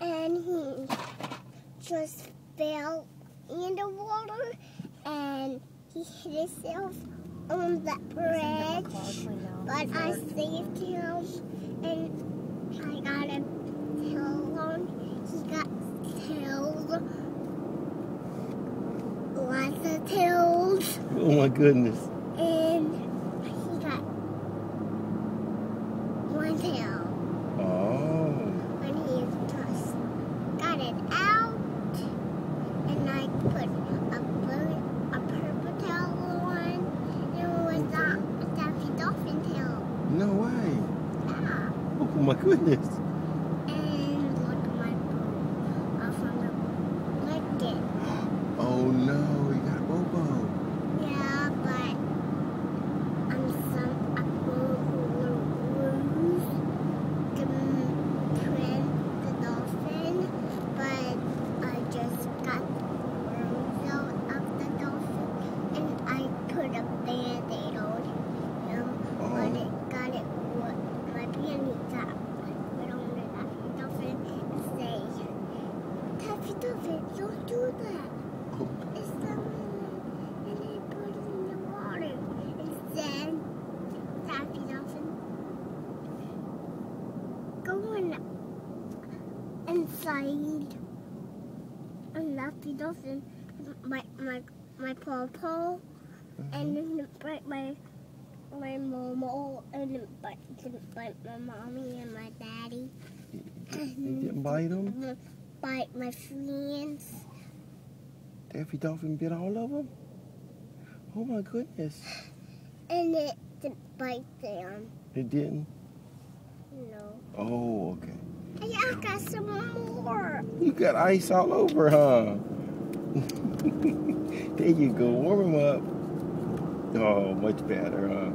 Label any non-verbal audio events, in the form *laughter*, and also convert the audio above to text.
and he just fell in the water and he hit himself on the bridge. But I saved him and I got a tail on. He got tails. Lots of tails. Oh my goodness. And he got one tail. Oh. when he just got it out and I put a blue, a purple tail on. It was a, a Daffy Dolphin tail. No way. Yeah. Oh Oh my goodness. And look at my uh, from the licked it. Oh no, you got a bobo. Yeah, but I'm some a blue ruse to print the dolphin, but I just got the worms out of the dolphin and I put a band-aid on him, but Oh. it got it what my band-aid got put on the Daffy Dolphin and say, Daffy Dolphin, don't do that. Oh, It's something and they put it in the water. And then Daffy Dolphin going inside and Daffy Dolphin my my my pawpaw mm-hmm. and then bite my my momo and then bite, then bite my mommy and my daddy. You *laughs* didn't bite? And bite my friends. Daffy Dolphin bit all of them? Oh my goodness. And it didn't bite them. It didn't? No. Oh, okay. Hey, I got some more. You got ice all over, huh? *laughs* there you go. Warm him up. Oh, much better, huh?